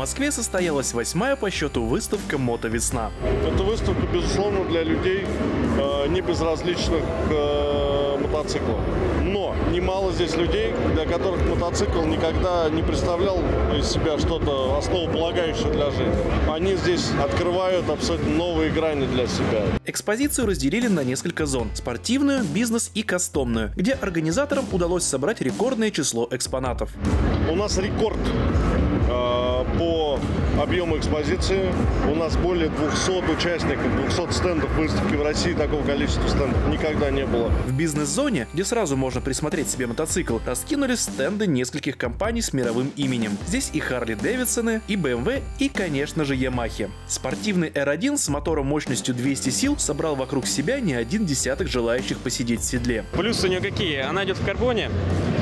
Москве состоялась восьмая по счету выставка «Мотовесна». Это выставка, безусловно, для людей э, не безразличных к э, мотоциклу. Но немало здесь людей, для которых мотоцикл никогда не представлял из себя что-то основополагающее для жизни. Они здесь открывают абсолютно новые грани для себя. Экспозицию разделили на несколько зон – спортивную, бизнес и кастомную, где организаторам удалось собрать рекордное число экспонатов. У нас рекорд э, по объему экспозиции. У нас более 200 участников, 200 стендов выставки в России. Такого количества стендов никогда не было. В бизнес-зоне, где сразу можно присмотреть себе мотоцикл, раскинулись стенды нескольких компаний с мировым именем. Здесь и Харли Дэвидсоны, и BMW, и, конечно же, Ямахи. Спортивный R1 с мотором мощностью 200 сил собрал вокруг себя не один десяток желающих посидеть в седле. Плюсы у нее какие? Она идет в карбоне,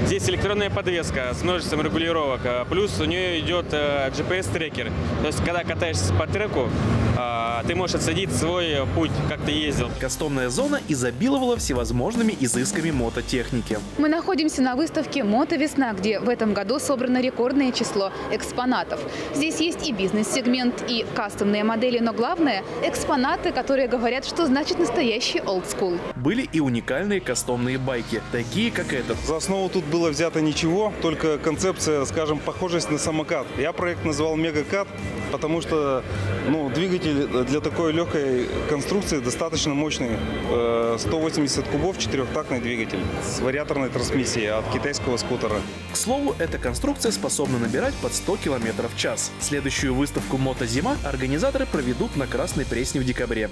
здесь электронная подвеска с множеством регулировок, а плюс у нее идет э, GPS-трекер. То есть, когда катаешься по треку, э, ты можешь отследить свой путь, как ты ездил. Кастомная зона изобиловала всевозможными изысками мототехники. Мы находимся на выставке «Мотовесна», где в этом году собрано рекордное число экспонатов. Здесь есть и бизнес-сегмент, и кастомные модели, но главное – экспонаты, которые говорят, что значит настоящий олдскул. Были и уникальные кастомные байки, такие как этот. За основу тут было взято ничего, только концепция, скажем, похожесть на самокат. Я проект назвал Мегакат, потому что ну, двигатель для такой легкой конструкции достаточно мощный. Э, 180 кубов, четырехтактный двигатель с вариаторной трансмиссией от китайского скутера. К слову, эта конструкция способна набирать под 100 км в час. Следующую выставку «Мотозима» организаторы проведут на Красной Пресне в декабре.